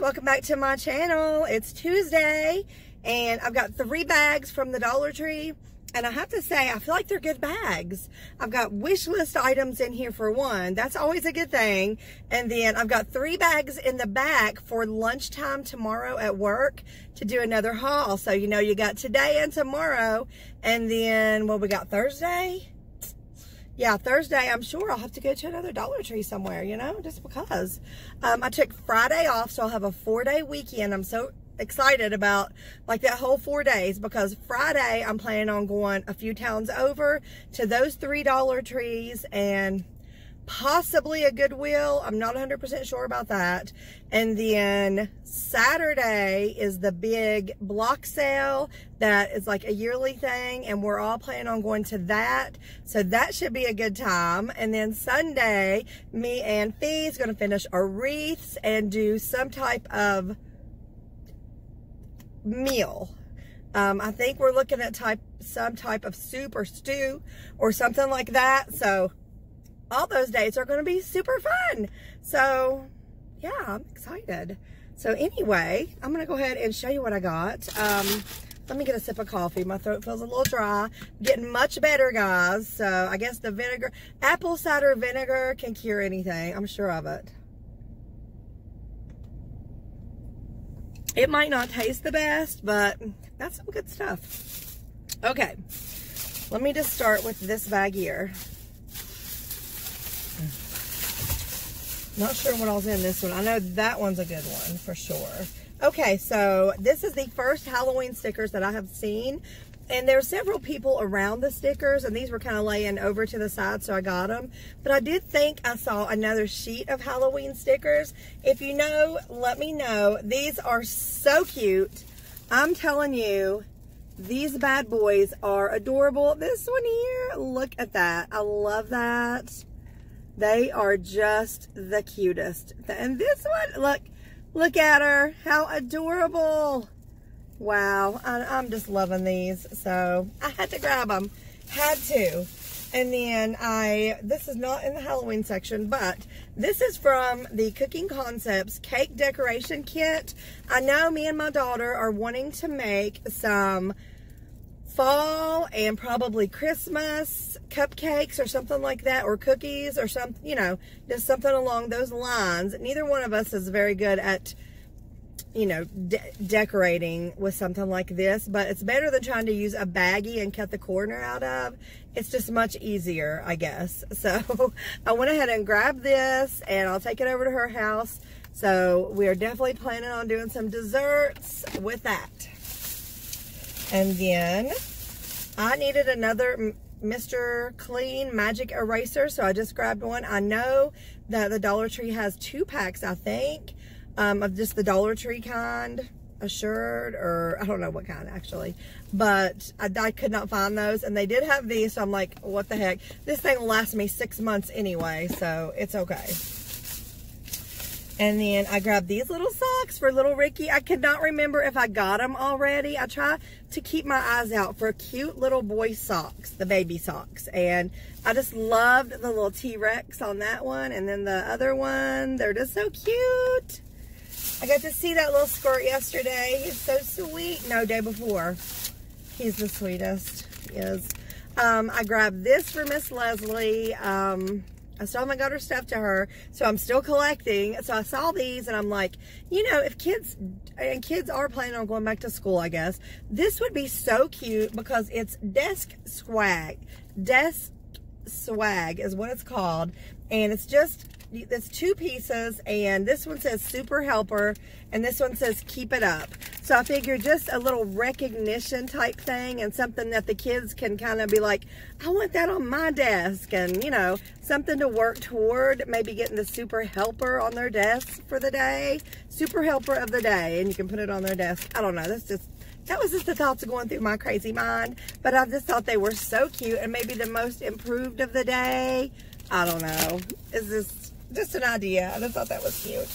Welcome back to my channel. It's Tuesday and I've got three bags from the Dollar Tree and I have to say, I feel like they're good bags. I've got wish list items in here for one. That's always a good thing. And then I've got three bags in the back for lunchtime tomorrow at work to do another haul. So, you know, you got today and tomorrow. And then, what we got Thursday? Yeah, Thursday, I'm sure I'll have to go to another Dollar Tree somewhere, you know, just because. Um, I took Friday off, so I'll have a four-day weekend. I'm so excited about like that whole four days because Friday I'm planning on going a few towns over to those three Dollar Trees and possibly a Goodwill. I'm not 100% sure about that. And then Saturday is the big block sale that is like a yearly thing and we're all planning on going to that. So that should be a good time. And then Sunday, me and Fee is going to finish our wreaths and do some type of meal. Um, I think we're looking at type some type of soup or stew or something like that. So all those days are going to be super fun. So yeah, I'm excited. So anyway, I'm going to go ahead and show you what I got. Um, let me get a sip of coffee. My throat feels a little dry. Getting much better, guys. So I guess the vinegar, apple cider vinegar can cure anything. I'm sure of it. It might not taste the best, but that's some good stuff. Okay, let me just start with this bag here. Not sure what all's in this one. I know that one's a good one for sure. Okay, so this is the first Halloween stickers that I have seen. And there there's several people around the stickers, and these were kind of laying over to the side, so I got them. But I did think I saw another sheet of Halloween stickers. If you know, let me know. These are so cute. I'm telling you, these bad boys are adorable. This one here, look at that. I love that. They are just the cutest. And this one, look, look at her. How adorable. Wow, I, am just loving these. So I had to grab them. Had to. And then I, this is not in the Halloween section, but this is from the Cooking Concepts Cake Decoration Kit. I know me and my daughter are wanting to make some fall and probably Christmas cupcakes or something like that, or cookies or something, you know, just something along those lines. Neither one of us is very good at, you know, de decorating with something like this, but it's better than trying to use a baggie and cut the corner out of. It's just much easier, I guess. So I went ahead and grabbed this and I'll take it over to her house. So we are definitely planning on doing some desserts with that. And then I needed another Mr. Clean Magic Eraser, so I just grabbed one. I know that the Dollar Tree has two packs, I think, um, of just the Dollar Tree kind, assured, or I don't know what kind actually, but I, I could not find those, and they did have these, so I'm like, what the heck? This thing will last me six months anyway, so it's okay. And then I grabbed these little socks for little Ricky. I could not remember if I got them already. I try to keep my eyes out for cute little boy socks, the baby socks. And I just loved the little T-Rex on that one. And then the other one, they're just so cute. I got to see that little skirt yesterday. He's so sweet. No, day before. He's the sweetest. He is. Um, I grabbed this for Miss Leslie. Um, I still haven't got her stuff to her, so I'm still collecting. So I saw these and I'm like, you know, if kids, and kids are planning on going back to school, I guess, this would be so cute because it's desk swag. Desk swag is what it's called. And it's just it's two pieces and this one says super helper and this one says keep it up. So i figure just a little recognition type thing and something that the kids can kind of be like i want that on my desk and you know something to work toward maybe getting the super helper on their desk for the day. Super helper of the day and you can put it on their desk. I don't know that's just that was just the thoughts going through my crazy mind but i just thought they were so cute and maybe the most improved of the day. I don't know. Is this just an idea. I just thought that was cute.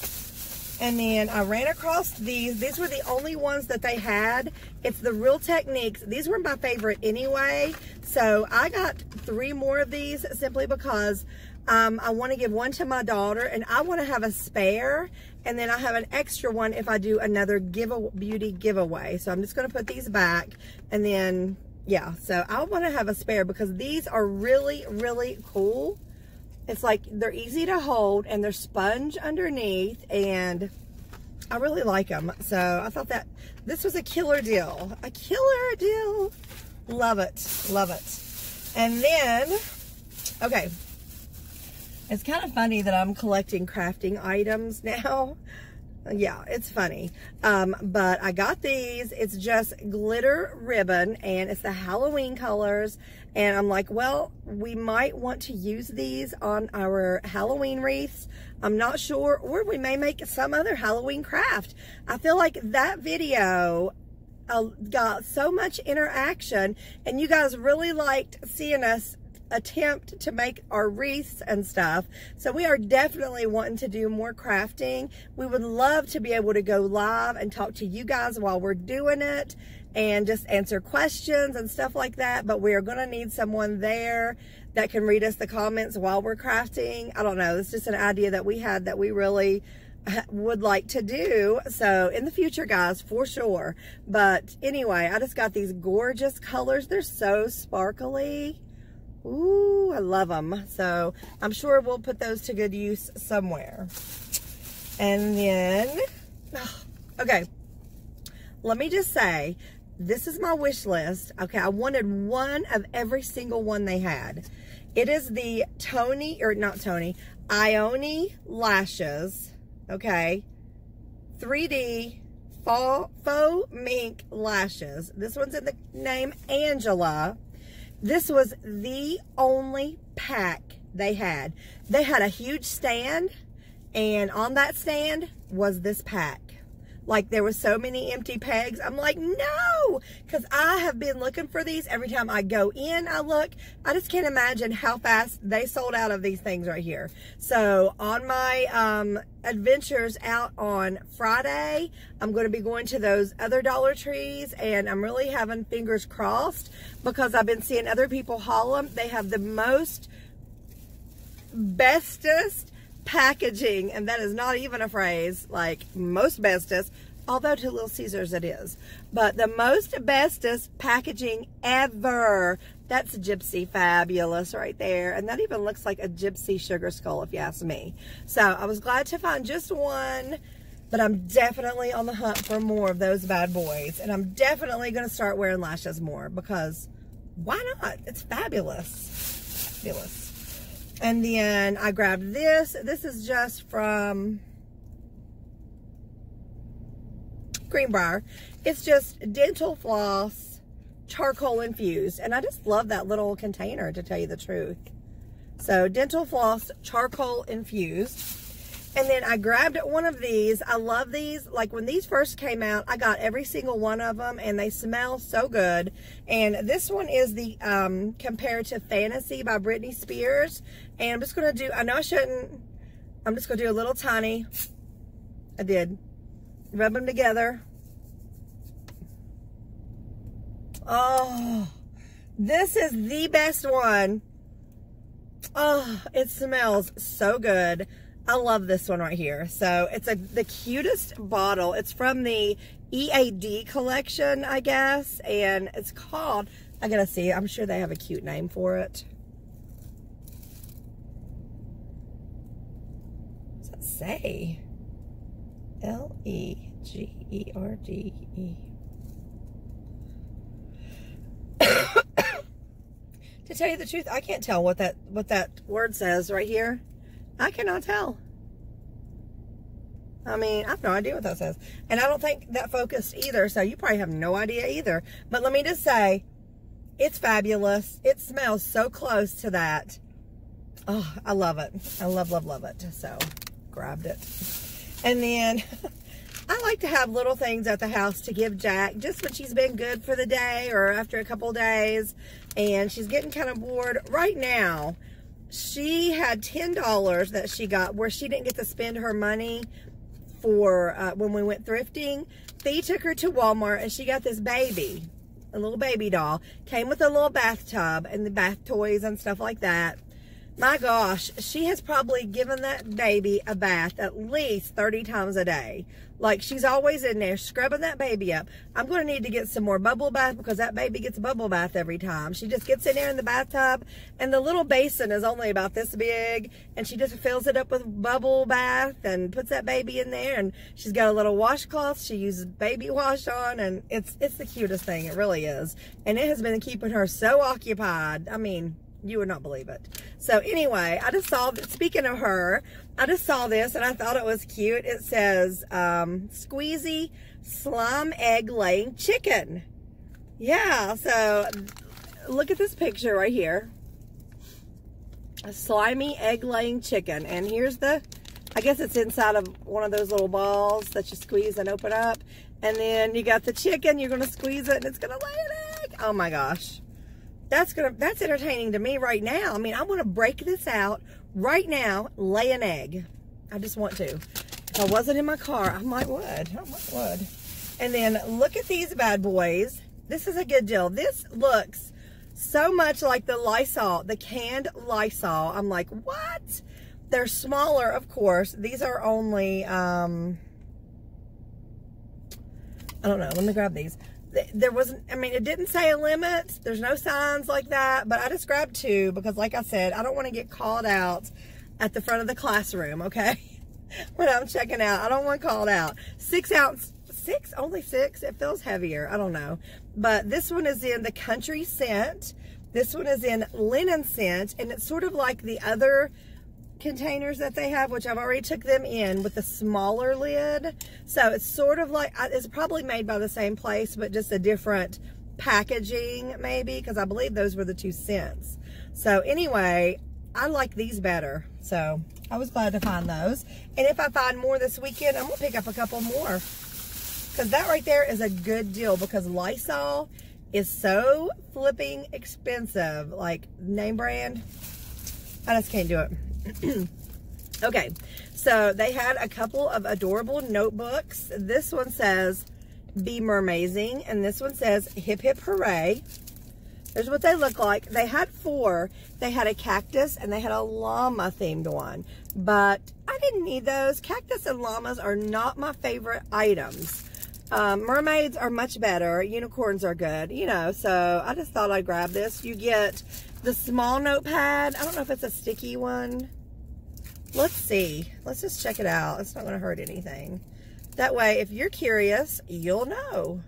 And then I ran across these. These were the only ones that they had. It's the Real Techniques. These were my favorite anyway. So I got three more of these simply because Um, I want to give one to my daughter, and I want to have a spare, and then I have an extra one if I do another give beauty giveaway. So I'm just going to put these back, and then, yeah, so I want to have a spare because these are really, really cool. It's like they're easy to hold, and they're sponge underneath, and I really like them. So I thought that this was a killer deal. A killer deal. Love it. Love it. And then, okay. It's kind of funny that I'm collecting crafting items now. Yeah, it's funny. Um, but I got these. It's just glitter ribbon and it's the Halloween colors. And I'm like, well, we might want to use these on our Halloween wreaths. I'm not sure. Or we may make some other Halloween craft. I feel like that video uh, got so much interaction and you guys really liked seeing us attempt to make our wreaths and stuff. So we are definitely wanting to do more crafting. We would love to be able to go live and talk to you guys while we're doing it and just answer questions and stuff like that. But we are going to need someone there that can read us the comments while we're crafting. I don't know. It's just an idea that we had that we really would like to do. So in the future, guys, for sure. But anyway, I just got these gorgeous colors. They're so sparkly. Ooh, I love them. So I'm sure we'll put those to good use somewhere. And then, okay, let me just say, this is my wish list. Okay, I wanted one of every single one they had. It is the Tony, or not Tony, Ioni Lashes, okay, 3D faux, faux mink lashes. This one's in the name Angela. This was the only pack they had. They had a huge stand, and on that stand was this pack. Like there was so many empty pegs. I'm like, no, because I have been looking for these every time I go in. I look, I just can't imagine how fast they sold out of these things right here. So on my um, adventures out on Friday, I'm going to be going to those other Dollar Trees and I'm really having fingers crossed because I've been seeing other people haul them. They have the most bestest packaging, and that is not even a phrase, like most bestest, although to Little Caesars it is. But the most bestest packaging ever. That's Gypsy Fabulous right there. And that even looks like a Gypsy sugar skull if you ask me. So I was glad to find just one, but I'm definitely on the hunt for more of those bad boys. And I'm definitely going to start wearing lashes more because why not? It's fabulous. Fabulous. And then I grabbed this. This is just from Greenbrier. It's just dental floss, charcoal infused. And I just love that little container to tell you the truth. So dental floss, charcoal infused. And then I grabbed one of these. I love these. Like when these first came out, I got every single one of them and they smell so good. And this one is the um, Comparative Fantasy by Britney Spears. And I'm just going to do, I know I shouldn't, I'm just going to do a little tiny. I did. Rub them together. Oh, this is the best one. Oh, it smells so good. I love this one right here. So it's a the cutest bottle. It's from the EAD collection, I guess. And it's called, I gotta see, I'm sure they have a cute name for it. What does that say? L-E-G-E-R-D-E. to tell you the truth, I can't tell what that what that word says right here. I cannot tell. I mean, I have no idea what that says. And I don't think that focused either, so you probably have no idea either. But let me just say, it's fabulous. It smells so close to that. Oh, I love it. I love, love, love it. So, grabbed it. And then, I like to have little things at the house to give Jack just when she's been good for the day or after a couple days and she's getting kind of bored. Right now, she had $10 that she got where she didn't get to spend her money for uh, when we went thrifting. They took her to Walmart and she got this baby, a little baby doll. Came with a little bathtub and the bath toys and stuff like that. My gosh, she has probably given that baby a bath at least 30 times a day. Like she's always in there scrubbing that baby up. I'm going to need to get some more bubble bath because that baby gets a bubble bath every time. She just gets in there in the bathtub and the little basin is only about this big and she just fills it up with bubble bath and puts that baby in there and she's got a little washcloth she uses baby wash on and it's it's the cutest thing. It really is. And it has been keeping her so occupied. I mean, you would not believe it. So anyway, I just saw, that speaking of her, I just saw this and I thought it was cute. It says, um, squeezy slime egg laying chicken. Yeah, so look at this picture right here. A slimy egg laying chicken. And here's the, I guess it's inside of one of those little balls that you squeeze and open up. And then you got the chicken, you're gonna squeeze it and it's gonna lay an egg. Oh my gosh that's gonna that's entertaining to me right now. I mean, I want to break this out right now, lay an egg. I just want to. If I wasn't in my car, I might would. I might would. And then look at these bad boys. This is a good deal. This looks so much like the Lysol, the canned Lysol. I'm like, what? They're smaller, of course. These are only, um, I don't know. Let me grab these there wasn't, I mean, it didn't say a limit. There's no signs like that, but I just grabbed two because like I said, I don't want to get called out at the front of the classroom, okay? when I'm checking out, I don't want called out. Six ounce, six, only six. It feels heavier. I don't know. But this one is in the country scent. This one is in linen scent, and it's sort of like the other containers that they have, which I've already took them in with a smaller lid. So it's sort of like, it's probably made by the same place, but just a different packaging maybe, because I believe those were the two scents. So anyway, I like these better. So I was glad to find those. And if I find more this weekend, I'm gonna pick up a couple more. Because that right there is a good deal because Lysol is so flipping expensive. Like name brand, I just can't do it. okay, so they had a couple of adorable notebooks. This one says, be mermazing, and this one says, hip hip hooray. There's what they look like. They had four. They had a cactus and they had a llama themed one. But I didn't need those. Cactus and llamas are not my favorite items. Um, mermaids are much better. Unicorns are good, you know. So I just thought I'd grab this. You get the small notepad. I don't know if it's a sticky one. Let's see. Let's just check it out. It's not going to hurt anything. That way, if you're curious, you'll know.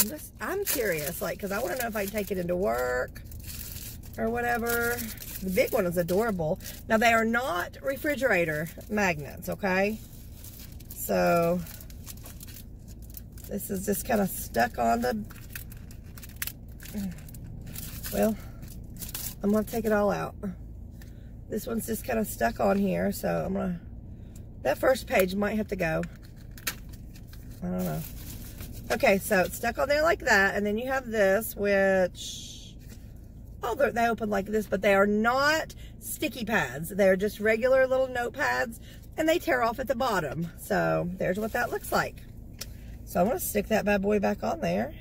I'm just, I'm curious, like, because I want to know if I can take it into work or whatever. The big one is adorable. Now, they are not refrigerator magnets, okay? So, this is just kind of stuck on the, well, I'm going to take it all out. This one's just kind of stuck on here, so I'm gonna, that first page might have to go. I don't know. Okay, so it's stuck on there like that, and then you have this, which, oh, they open like this, but they are not sticky pads. They're just regular little notepads, and they tear off at the bottom. So there's what that looks like. So I'm gonna stick that bad boy back on there.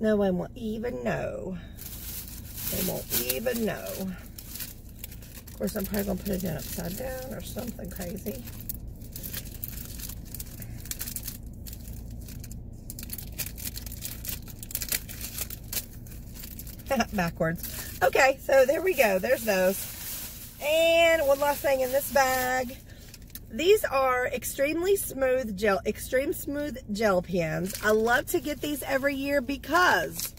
No one will even know. They won't even know. Of course, I'm probably going to put it in upside down or something crazy. Backwards. Okay, so there we go. There's those. And one last thing in this bag. These are extremely smooth gel, extreme smooth gel pens. I love to get these every year because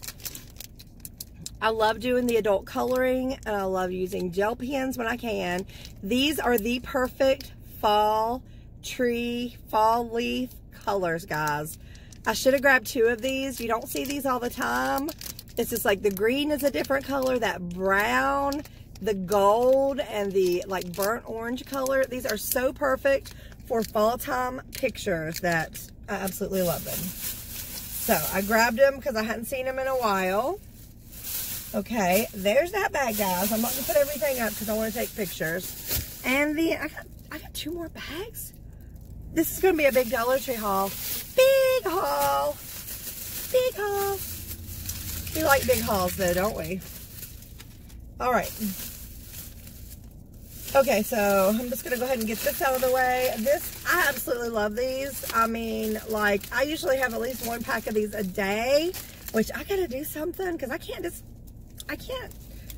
I love doing the adult coloring and I love using gel pens when I can. These are the perfect fall tree, fall leaf colors, guys. I should have grabbed two of these. You don't see these all the time. It's just like the green is a different color, that brown, the gold, and the like burnt orange color. These are so perfect for fall time pictures that I absolutely love them. So I grabbed them because I hadn't seen them in a while. Okay, there's that bag, guys. I'm not gonna put everything up because I want to take pictures. And the I got I got two more bags. This is gonna be a big Dollar Tree haul. Big haul. Big haul. We like big hauls though, don't we? All right. Okay, so I'm just going to go ahead and get this out of the way. This, I absolutely love these. I mean, like, I usually have at least one pack of these a day, which I got to do something because I can't just, I can't,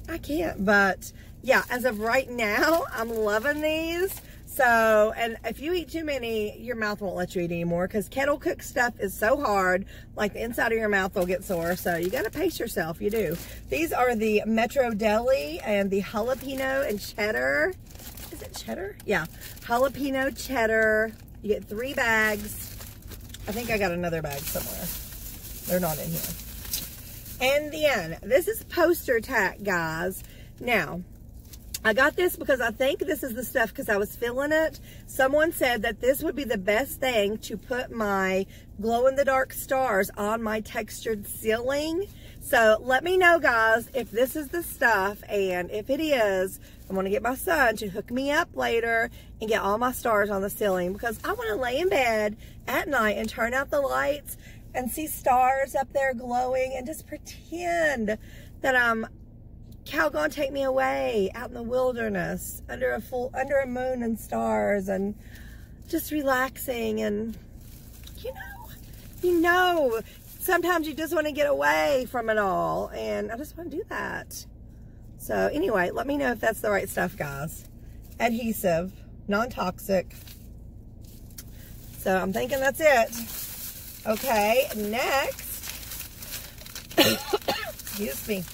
I can't. But, yeah, as of right now, I'm loving these. So, and if you eat too many, your mouth won't let you eat anymore because kettle cooked stuff is so hard, like the inside of your mouth will get sore. So you got to pace yourself. You do. These are the Metro Deli and the jalapeno and cheddar. Is it cheddar? Yeah. Jalapeno cheddar. You get three bags. I think I got another bag somewhere. They're not in here. And then, this is poster tack, guys. Now, I got this because I think this is the stuff because I was feeling it. Someone said that this would be the best thing to put my glow-in-the-dark stars on my textured ceiling. So let me know, guys, if this is the stuff. And if it is, I'm going to get my son to hook me up later and get all my stars on the ceiling because I want to lay in bed at night and turn out the lights and see stars up there glowing and just pretend that um, I'm cow gonna take me away out in the wilderness under a full under a moon and stars and just relaxing and you know you know sometimes you just want to get away from it all and I just want to do that. So anyway let me know if that's the right stuff guys. Adhesive non-toxic. So I'm thinking that's it okay next excuse me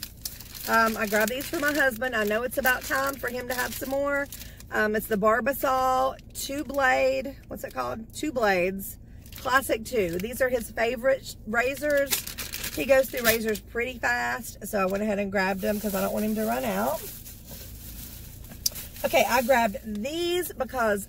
um, I grabbed these for my husband. I know it's about time for him to have some more. Um, it's the Barbasol two blade, what's it called? Two blades, classic two. These are his favorite razors. He goes through razors pretty fast, so I went ahead and grabbed them because I don't want him to run out. Okay, I grabbed these because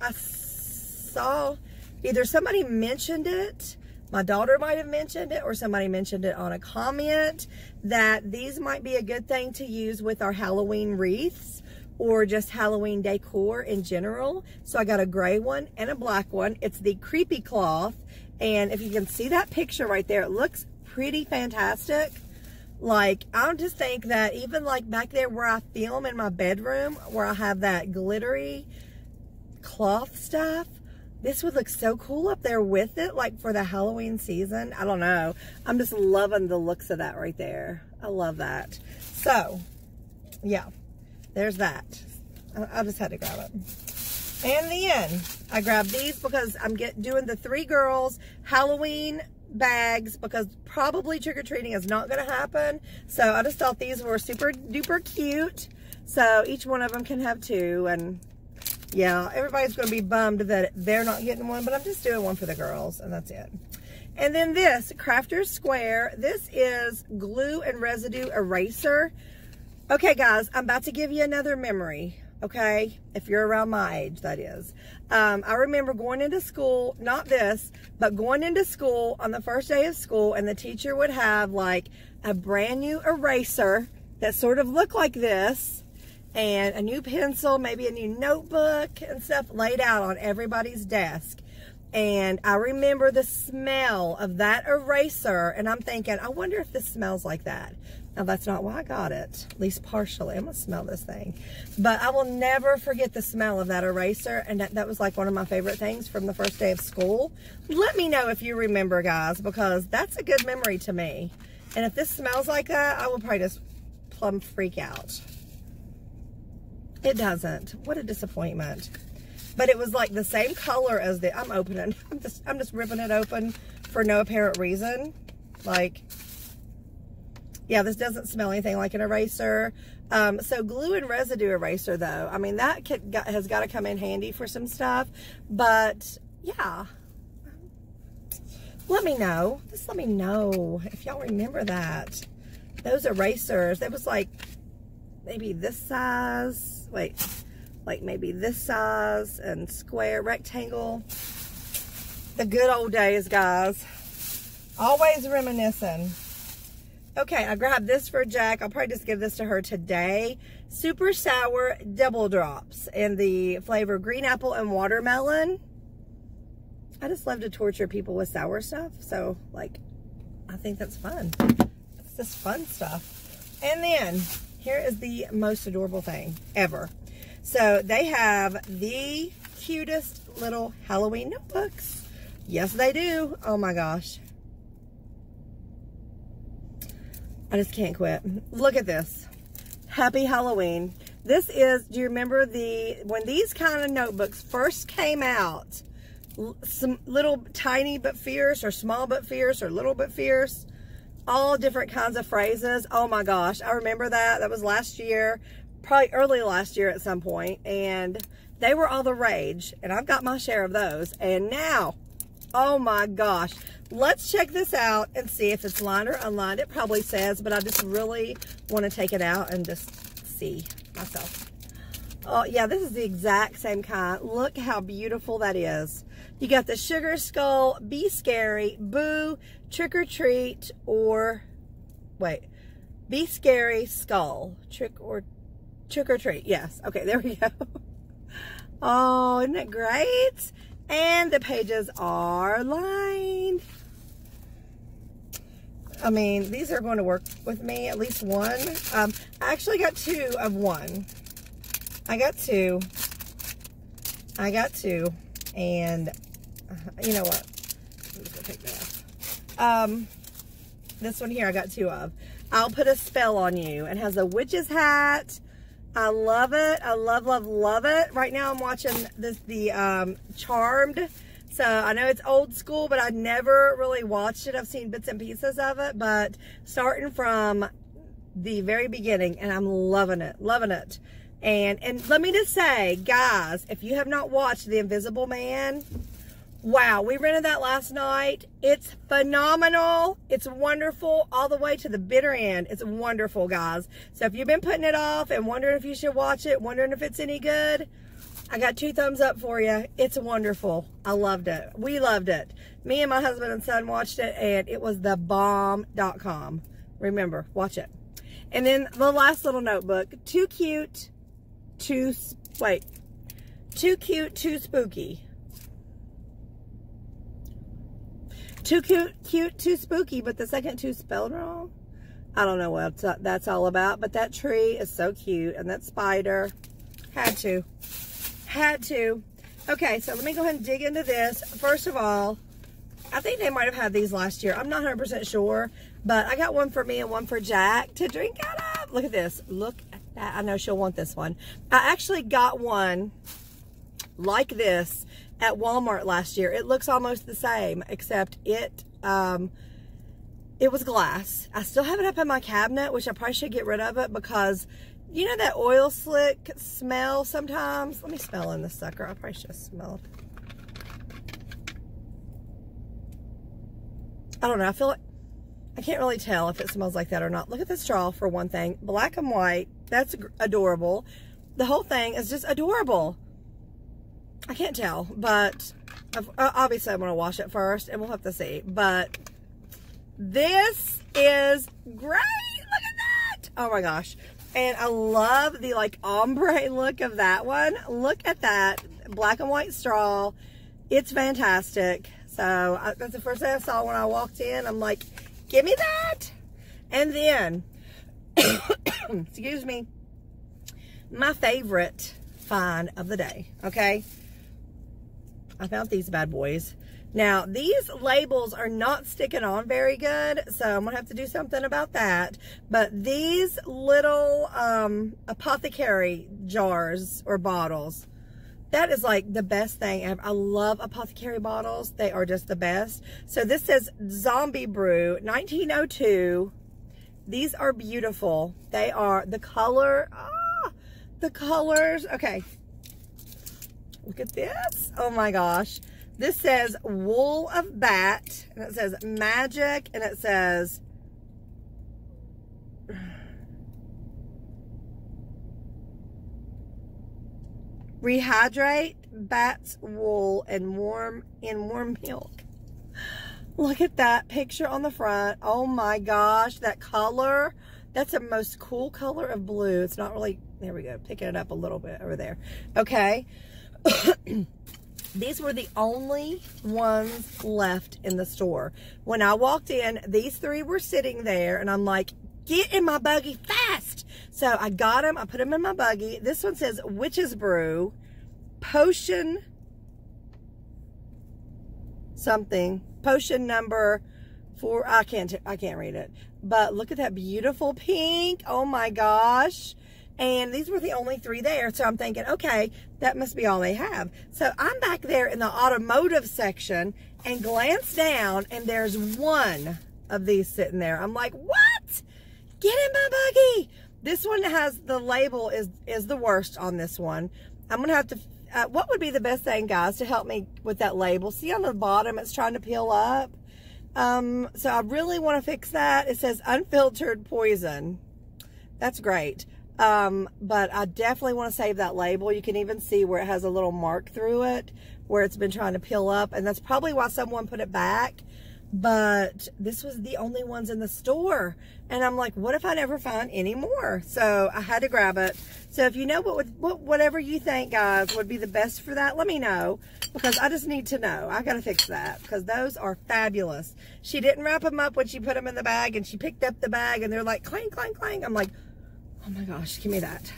I saw either somebody mentioned it my daughter might have mentioned it or somebody mentioned it on a comment that these might be a good thing to use with our Halloween wreaths or just Halloween decor in general. So I got a gray one and a black one. It's the Creepy Cloth. And if you can see that picture right there, it looks pretty fantastic. Like, I just think that even like back there where I film in my bedroom, where I have that glittery cloth stuff, this would look so cool up there with it, like for the Halloween season. I don't know. I'm just loving the looks of that right there. I love that. So, yeah, there's that. I, I just had to grab it. And then I grabbed these because I'm get, doing the three girls Halloween bags because probably trick-or-treating is not going to happen. So I just thought these were super duper cute. So each one of them can have two and yeah, everybody's going to be bummed that they're not getting one, but I'm just doing one for the girls, and that's it. And then this, Crafter's Square. This is glue and residue eraser. Okay, guys, I'm about to give you another memory, okay? If you're around my age, that is. Um, I remember going into school, not this, but going into school on the first day of school, and the teacher would have, like, a brand new eraser that sort of looked like this, and a new pencil, maybe a new notebook and stuff laid out on everybody's desk. And I remember the smell of that eraser, and I'm thinking, I wonder if this smells like that. Now, that's not why I got it, at least partially. I'm going to smell this thing. But I will never forget the smell of that eraser, and that, that was like one of my favorite things from the first day of school. Let me know if you remember, guys, because that's a good memory to me. And if this smells like that, I will probably just plumb freak out. It doesn't. What a disappointment. But it was like the same color as the, I'm opening, I'm just, I'm just ripping it open for no apparent reason. Like, yeah, this doesn't smell anything like an eraser. Um, so glue and residue eraser though, I mean, that got, has got to come in handy for some stuff. But yeah, let me know. Just let me know if y'all remember that. Those erasers, that was like maybe this size wait, like maybe this size and square, rectangle. The good old days, guys. Always reminiscing. Okay, I grabbed this for Jack. I'll probably just give this to her today. Super Sour Double Drops in the flavor green apple and watermelon. I just love to torture people with sour stuff. So, like, I think that's fun. It's just fun stuff. And then here is the most adorable thing ever. So they have the cutest little Halloween notebooks. Yes, they do. Oh my gosh. I just can't quit. Look at this. Happy Halloween. This is, do you remember the, when these kind of notebooks first came out, some little tiny but fierce or small but fierce or little but fierce, all different kinds of phrases. Oh my gosh, I remember that. That was last year, probably early last year at some point, and they were all the rage, and I've got my share of those. And now, oh my gosh, let's check this out and see if it's lined or unlined. It probably says, but I just really want to take it out and just see myself. Oh, yeah, this is the exact same kind. Look how beautiful that is. You got the Sugar Skull, Be Scary, Boo, Trick or Treat, or, wait, Be Scary, Skull, Trick or, Trick or Treat. Yes. Okay, there we go. Oh, isn't it great? And the pages are lined. I mean, these are going to work with me, at least one. Um, I actually got two of one. I got two. I got two. And uh, you know what? I'm just going to take that. Um, this one here I got two of. I'll put a spell on you. It has a witch's hat. I love it. I love, love, love it. Right now I'm watching this the um, Charmed so I know it's old school, but I never really watched it. I've seen bits and pieces of it, but starting from the very beginning, and I'm loving it, loving it. And and let me just say, guys, if you have not watched The Invisible Man, wow, we rented that last night. It's phenomenal. It's wonderful all the way to the bitter end. It's wonderful, guys. So if you've been putting it off and wondering if you should watch it, wondering if it's any good, I got two thumbs up for you. It's wonderful. I loved it. We loved it. Me and my husband and son watched it, and it was the bomb.com. Remember, watch it. And then the last little notebook. Too cute, too, wait. Too cute, too spooky. Too cute, cute, too spooky, but the second two spelled wrong. I don't know what that's all about, but that tree is so cute, and that spider had to. Had to. Okay, so let me go ahead and dig into this. First of all, I think they might have had these last year. I'm not 100% sure, but I got one for me and one for Jack to drink out of. Look at this. Look. I know she'll want this one. I actually got one like this at Walmart last year. It looks almost the same, except it, um, it was glass. I still have it up in my cabinet, which I probably should get rid of it because you know that oil slick smell sometimes? Let me smell in this sucker. I probably should have smelled. I don't know. I feel like I can't really tell if it smells like that or not. Look at the straw for one thing. Black and white. That's adorable. The whole thing is just adorable. I can't tell, but obviously I'm going to wash it first and we'll have to see. But this is great. Look at that. Oh my gosh. And I love the like ombre look of that one. Look at that black and white straw. It's fantastic. So I, that's the first thing I saw when I walked in. I'm like, give me that. And then, excuse me, my favorite find of the day, okay? I found these bad boys. Now, these labels are not sticking on very good, so I'm going to have to do something about that. But these little um, apothecary jars or bottles, that is like the best thing ever. I love apothecary bottles. They are just the best. So this says Zombie Brew 1902. These are beautiful. They are the color, ah, the colors. Okay. Look at this. Oh my gosh. This says wool of bat, and it says magic, and it says rehydrate bat's wool and warm in warm milk. Look at that picture on the front. Oh my gosh, that color. That's the most cool color of blue. It's not really, there we go, picking it up a little bit over there. Okay. These were the only ones left in the store. When I walked in, these three were sitting there and I'm like, get in my buggy fast. So I got them. I put them in my buggy. This one says Witch's Brew, Potion something. Potion number four. I can't, I can't read it. But look at that beautiful pink. Oh my gosh. And these were the only three there. So I'm thinking, okay, that must be all they have. So I'm back there in the automotive section and glance down and there's one of these sitting there. I'm like, what? Get in my buggy. This one has the label is, is the worst on this one. I'm going to have to, uh, what would be the best thing, guys, to help me with that label? See on the bottom, it's trying to peel up. Um, so I really want to fix that. It says unfiltered poison. That's great. Um, but I definitely want to save that label. You can even see where it has a little mark through it where it's been trying to peel up. And that's probably why someone put it back. But this was the only ones in the store. And I'm like, what if I never find any more? So I had to grab it. So if you know what, would, what whatever you think, guys, would be the best for that, let me know. Because I just need to know. I got to fix that. Because those are fabulous. She didn't wrap them up when she put them in the bag. And she picked up the bag. And they're like, clang, clang, clang. I'm like, oh my gosh, give me that.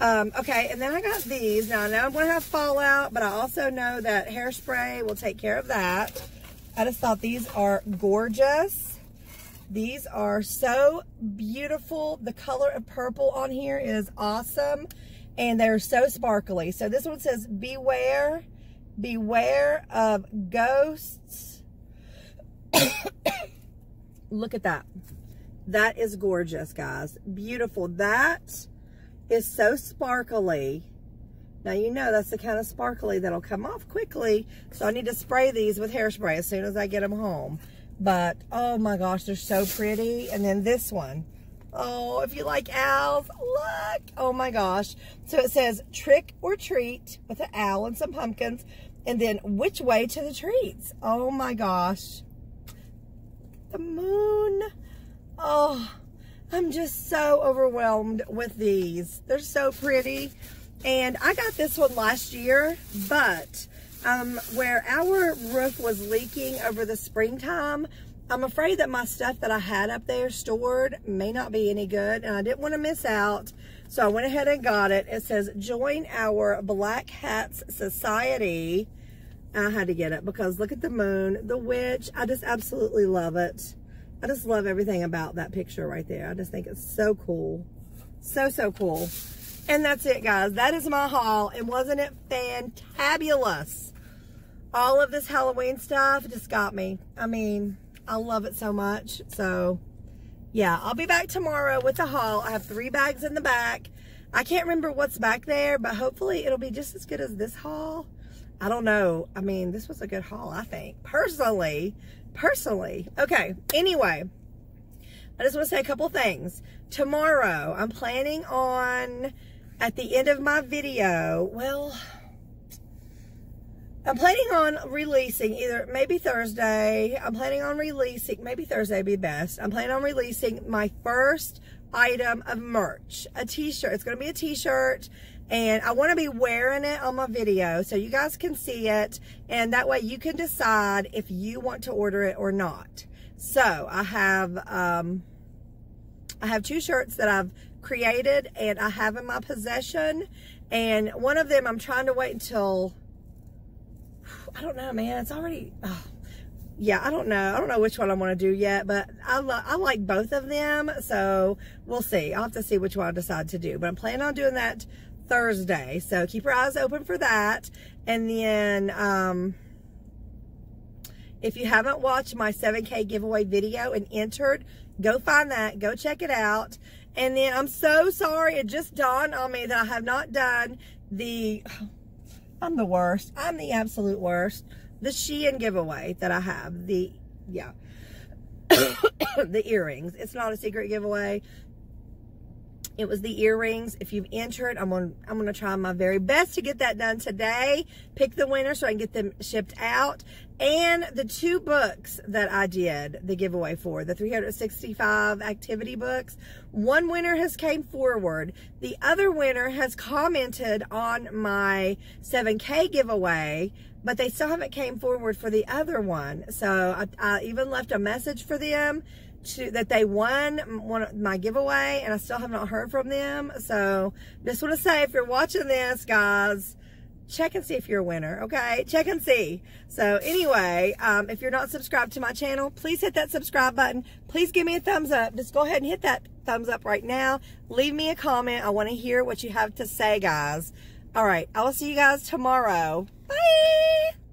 Um, okay, and then I got these. Now, I know I'm going to have fallout, but I also know that hairspray will take care of that. I just thought these are gorgeous. These are so beautiful. The color of purple on here is awesome. And they're so sparkly. So this one says, beware, beware of ghosts. Look at that. That is gorgeous, guys. Beautiful. That is so sparkly. Now, you know that's the kind of sparkly that'll come off quickly. So I need to spray these with hairspray as soon as I get them home. But, oh my gosh, they're so pretty. And then this one. Oh, if you like owls, look. Oh my gosh. So it says trick or treat with an owl and some pumpkins. And then which way to the treats? Oh my gosh. The moon. Oh, I'm just so overwhelmed with these. They're so pretty. And I got this one last year, but um, where our roof was leaking over the springtime, I'm afraid that my stuff that I had up there stored may not be any good, and I didn't want to miss out. So I went ahead and got it. It says, join our Black Hats Society. I had to get it because look at the moon, the witch. I just absolutely love it. I just love everything about that picture right there. I just think it's so cool. So, so cool. And that's it, guys. That is my haul. And wasn't it fantabulous? All of this Halloween stuff just got me. I mean, I love it so much. So, yeah, I'll be back tomorrow with a haul. I have three bags in the back. I can't remember what's back there, but hopefully it'll be just as good as this haul. I don't know. I mean, this was a good haul, I think. Personally, personally. Okay, anyway, I just want to say a couple things. Tomorrow, I'm planning on at the end of my video, well, I'm planning on releasing either maybe Thursday. I'm planning on releasing, maybe Thursday would be best. I'm planning on releasing my first item of merch, a t-shirt. It's going to be a t-shirt and I want to be wearing it on my video so you guys can see it and that way you can decide if you want to order it or not. So I have, um, I have two shirts that I've created and I have in my possession. And one of them I'm trying to wait until, I don't know, man. It's already, oh, yeah, I don't know. I don't know which one I want to do yet, but I, I like both of them. So we'll see. I'll have to see which one I decide to do. But I'm planning on doing that Thursday. So keep your eyes open for that. And then, um, if you haven't watched my 7K giveaway video and entered, go find that. Go check it out. And then I'm so sorry. It just dawned on me that I have not done the, I'm the worst. I'm the absolute worst. The Shein giveaway that I have. The, yeah. the earrings. It's not a secret giveaway. It was the earrings. If you've entered, I'm going I'm going to try my very best to get that done today. Pick the winner so I can get them shipped out. And the two books that I did the giveaway for, the 365 activity books, one winner has came forward. The other winner has commented on my 7K giveaway, but they still haven't came forward for the other one. So I, I even left a message for them to that they won one of my giveaway and I still have not heard from them. So just want to say if you're watching this, guys, check and see if you're a winner, okay? Check and see. So anyway, um, if you're not subscribed to my channel, please hit that subscribe button. Please give me a thumbs up. Just go ahead and hit that thumbs up right now. Leave me a comment. I want to hear what you have to say, guys. All right, I will see you guys tomorrow. Bye!